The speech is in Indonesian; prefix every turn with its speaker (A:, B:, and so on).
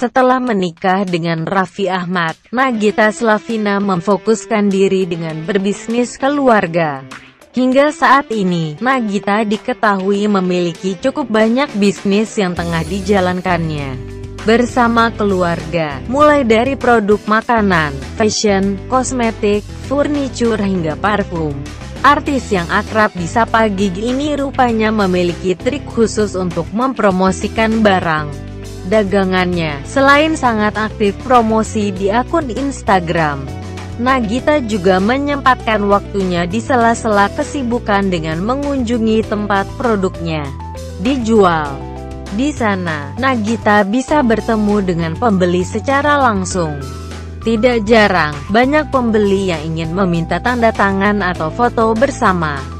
A: Setelah menikah dengan Raffi Ahmad, Nagita Slavina memfokuskan diri dengan berbisnis keluarga. Hingga saat ini, Nagita diketahui memiliki cukup banyak bisnis yang tengah dijalankannya bersama keluarga, mulai dari produk makanan, fashion, kosmetik, furniture hingga parfum. Artis yang akrab disapa Gigi ini rupanya memiliki trik khusus untuk mempromosikan barang dagangannya. Selain sangat aktif promosi di akun Instagram, Nagita juga menyempatkan waktunya di sela-sela kesibukan dengan mengunjungi tempat produknya dijual. Di sana, Nagita bisa bertemu dengan pembeli secara langsung. Tidak jarang, banyak pembeli yang ingin meminta tanda tangan atau foto bersama.